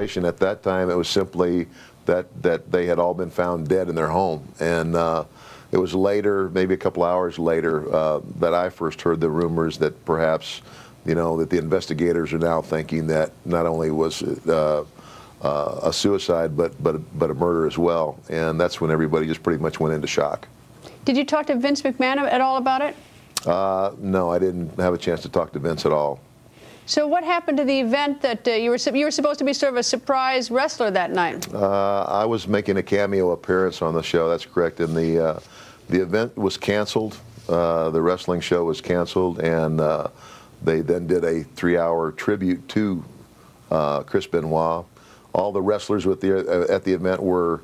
At that time, it was simply that that they had all been found dead in their home, and uh, it was later, maybe a couple hours later, uh, that I first heard the rumors that perhaps, you know, that the investigators are now thinking that not only was it uh, uh a suicide, but but but a murder as well, and that's when everybody just pretty much went into shock. Did you talk to Vince McMahon at all about it? Uh, no, I didn't have a chance to talk to Vince at all. So what happened to the event that uh, you were you were supposed to be sort of a surprise wrestler that night? Uh, I was making a cameo appearance on the show. That's correct. And the uh, the event was canceled. Uh, the wrestling show was canceled, and uh, they then did a three-hour tribute to uh, Chris Benoit. All the wrestlers with the at the event were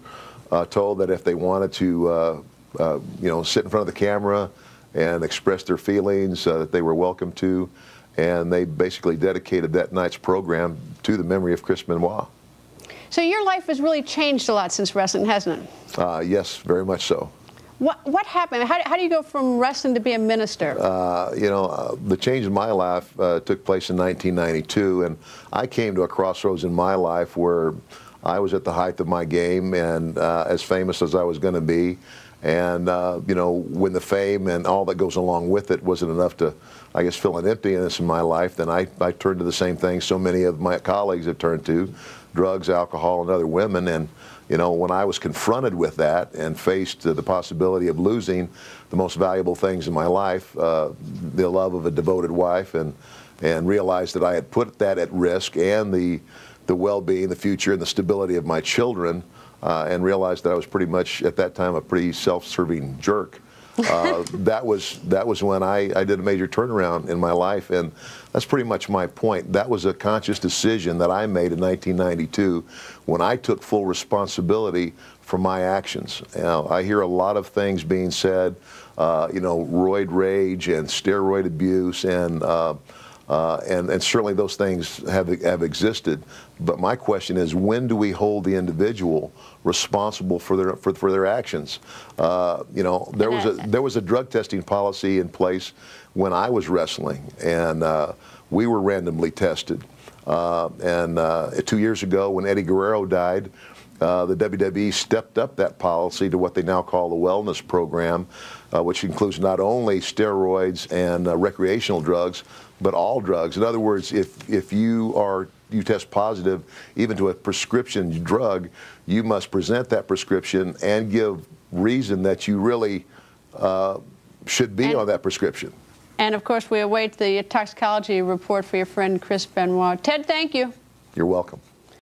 told that if they wanted to, you know, sit in front of the camera and express their feelings, that they were welcome to and they basically dedicated that night's program to the memory of Chris Benoit. So your life has really changed a lot since wrestling, hasn't it? Uh, yes, very much so. What, what happened? How, how do you go from wrestling to be a minister? Uh, you know, uh, the change in my life uh, took place in 1992, and I came to a crossroads in my life where I was at the height of my game and uh, as famous as I was going to be. And, uh, you know, when the fame and all that goes along with it wasn't enough to, I guess, fill an emptiness in my life, then I, I turned to the same thing so many of my colleagues have turned to drugs, alcohol, and other women. And, you know, when I was confronted with that and faced the possibility of losing the most valuable things in my life, uh, the love of a devoted wife, and, and realized that I had put that at risk and the, the well-being, the future, and the stability of my children, uh, and realized that I was pretty much at that time a pretty self-serving jerk. Uh, that was that was when I, I did a major turnaround in my life, and that's pretty much my point. That was a conscious decision that I made in 1992 when I took full responsibility for my actions. Now, I hear a lot of things being said, uh, you know, roid rage and steroid abuse and uh, uh, and, and certainly those things have, have existed. But my question is, when do we hold the individual responsible for their, for, for their actions? Uh, you know, there was, a, there was a drug testing policy in place when I was wrestling, and uh, we were randomly tested. Uh, and uh, two years ago, when Eddie Guerrero died, uh, the WWE stepped up that policy to what they now call the wellness program, uh, which includes not only steroids and uh, recreational drugs, but all drugs. In other words, if, if you are you test positive even to a prescription drug, you must present that prescription and give reason that you really uh, should be and, on that prescription. And of course, we await the toxicology report for your friend Chris Benoit. Ted, thank you. You're welcome.